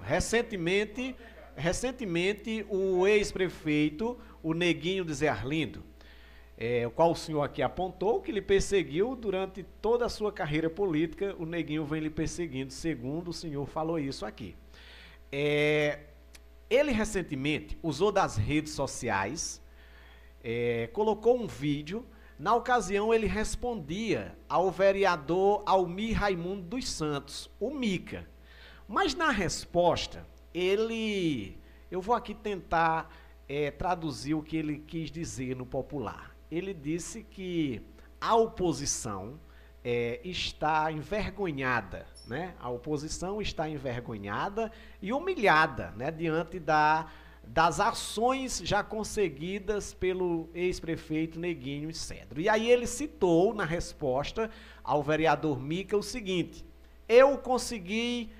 Recentemente, recentemente o ex-prefeito, o Neguinho de Zé Arlindo, é, o qual o senhor aqui apontou, que lhe perseguiu durante toda a sua carreira política, o Neguinho vem lhe perseguindo, segundo o senhor falou isso aqui. É, ele recentemente usou das redes sociais, é, colocou um vídeo. Na ocasião, ele respondia ao vereador Almir Raimundo dos Santos, o Mica. Mas na resposta, ele. Eu vou aqui tentar é, traduzir o que ele quis dizer no popular. Ele disse que a oposição é, está envergonhada, né? A oposição está envergonhada e humilhada, né? Diante da, das ações já conseguidas pelo ex-prefeito Neguinho e Cedro. E aí ele citou na resposta ao vereador Mica o seguinte: eu consegui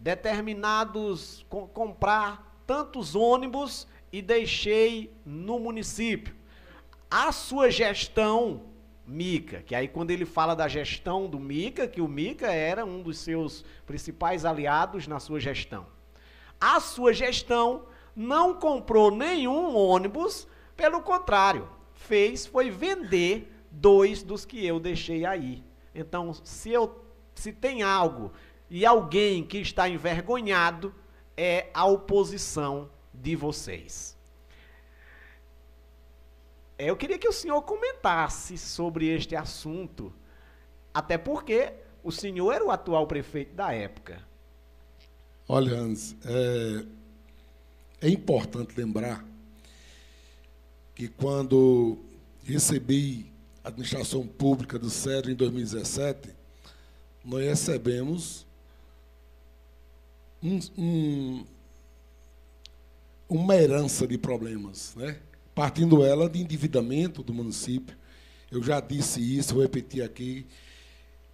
determinados com, comprar tantos ônibus e deixei no município. A sua gestão Mica, que aí quando ele fala da gestão do Mica, que o Mica era um dos seus principais aliados na sua gestão. A sua gestão não comprou nenhum ônibus, pelo contrário, fez foi vender dois dos que eu deixei aí. Então, se eu se tem algo e alguém que está envergonhado, é a oposição de vocês. É, eu queria que o senhor comentasse sobre este assunto, até porque o senhor era o atual prefeito da época. Olha, Hans, é, é importante lembrar que quando recebi a administração pública do SEDO em 2017, nós recebemos um, um, uma herança de problemas, né? partindo ela de endividamento do município. Eu já disse isso, vou repetir aqui.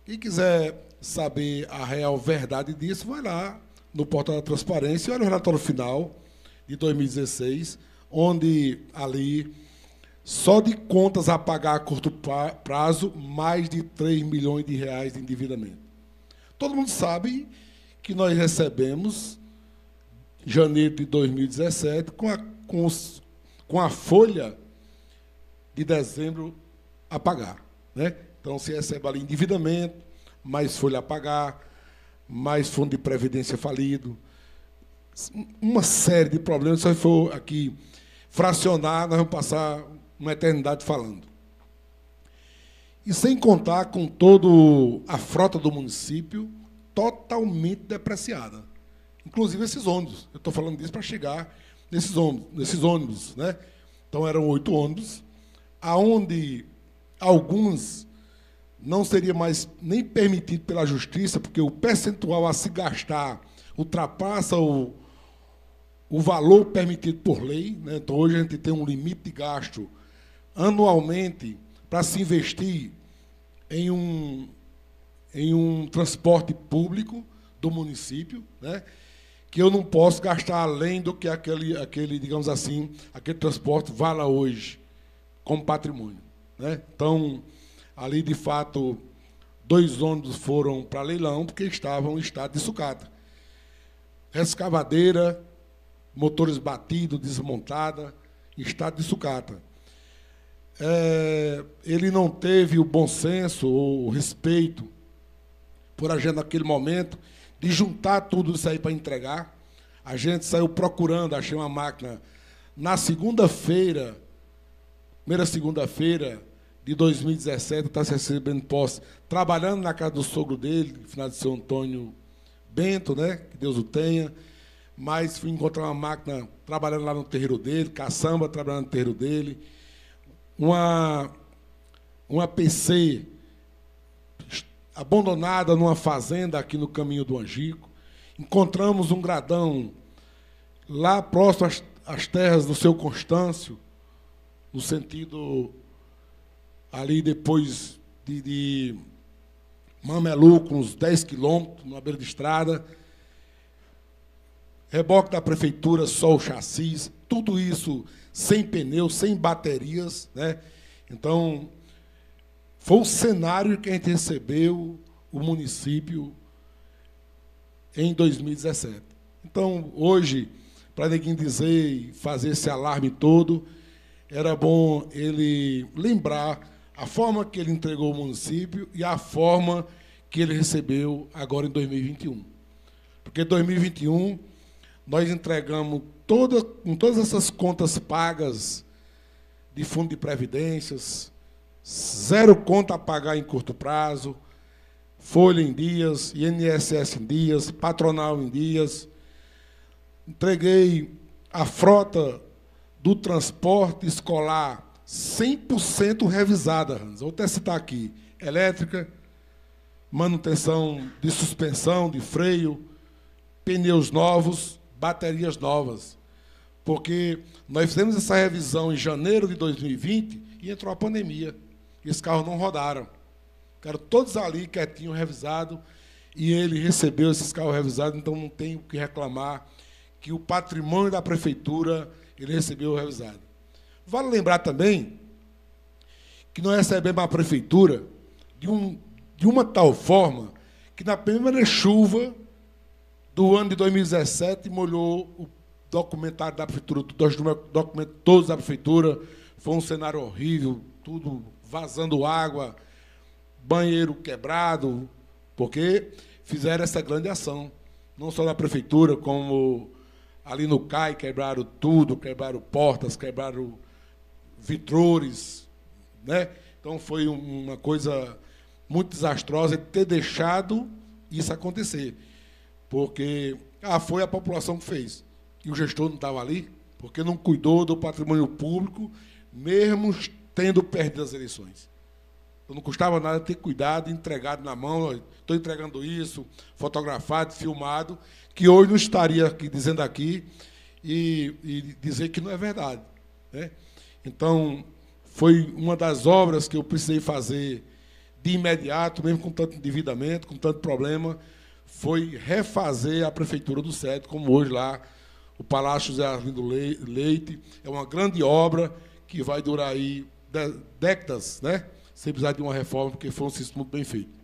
Quem quiser saber a real verdade disso, vai lá no portal da transparência e olha o relatório final de 2016, onde ali, só de contas a pagar a curto prazo, mais de 3 milhões de reais de endividamento. Todo mundo sabe que nós recebemos, em janeiro de 2017, com a, com os, com a folha de dezembro a pagar. Né? Então, se recebe ali endividamento, mais folha a pagar, mais fundo de previdência falido, uma série de problemas. Se for aqui fracionar, nós vamos passar uma eternidade falando. E sem contar com toda a frota do município totalmente depreciada. Inclusive esses ônibus. Eu estou falando disso para chegar nesses ônibus, nesses ônibus, né? Então eram oito ônibus, aonde alguns não seria mais nem permitido pela justiça, porque o percentual a se gastar ultrapassa o, o valor permitido por lei. Né? Então hoje a gente tem um limite de gasto anualmente para se investir em um, em um transporte público do município, né? que eu não posso gastar além do que aquele, aquele digamos assim, aquele transporte vale hoje como patrimônio. Né? Então, ali, de fato, dois ônibus foram para leilão porque estavam em estado de sucata. Escavadeira, motores batidos, desmontada, em estado de sucata. É, ele não teve o bom senso ou o respeito por a gente naquele momento de juntar tudo isso aí para entregar. A gente saiu procurando, achei uma máquina na segunda-feira, primeira segunda-feira de 2017, está se recebendo posse, trabalhando na casa do sogro dele, final de São Antônio Bento, né? Que Deus o tenha. Mas fui encontrar uma máquina trabalhando lá no terreiro dele, caçamba trabalhando no terreiro dele, uma, uma PC abandonada numa fazenda aqui no caminho do Angico. Encontramos um gradão lá próximo às, às terras do seu Constâncio, no sentido ali depois de, de Mameluco, uns 10 quilômetros, na beira de estrada. Reboque da prefeitura, só o chassis, tudo isso sem pneus, sem baterias. Né? Então, foi o cenário que a gente recebeu o município em 2017. Então, hoje, para ninguém dizer e fazer esse alarme todo, era bom ele lembrar a forma que ele entregou o município e a forma que ele recebeu agora em 2021. Porque em 2021 nós entregamos toda, com todas essas contas pagas de fundo de previdências, zero conta a pagar em curto prazo, folha em dias, INSS em dias, patronal em dias. Entreguei a frota do transporte escolar 100% revisada, Hans. Vou até citar aqui: elétrica, manutenção de suspensão, de freio, pneus novos, baterias novas. Porque nós fizemos essa revisão em janeiro de 2020 e entrou a pandemia. E os carros não rodaram. Ficaram todos ali quietinho, revisado, e ele recebeu esses carros revisados, então não tem o que reclamar que o patrimônio da prefeitura ele recebeu revisado. Vale lembrar também que nós recebemos a prefeitura de, um, de uma tal forma que na primeira chuva do ano de 2017 molhou o documentário da prefeitura, os documentos todos da prefeitura, foi um cenário horrível, tudo vazando água, banheiro quebrado, porque fizeram essa grande ação, não só da prefeitura, como ali no CAI quebraram tudo, quebraram portas, quebraram vitrores, né? Então foi uma coisa muito desastrosa ter deixado isso acontecer, porque ah, foi a população que fez e o gestor não estava ali, porque não cuidou do patrimônio público, mesmo tendo perdido as eleições. Não custava nada ter cuidado, entregado na mão, estou entregando isso, fotografado, filmado, que hoje não estaria aqui dizendo aqui e, e dizer que não é verdade. Né? Então, foi uma das obras que eu precisei fazer de imediato, mesmo com tanto endividamento, com tanto problema, foi refazer a prefeitura do Sete, como hoje lá, o Palácio José Arlindo Leite. É uma grande obra que vai durar aí décadas, né? sem precisar de uma reforma, porque foi um sistema muito bem feito.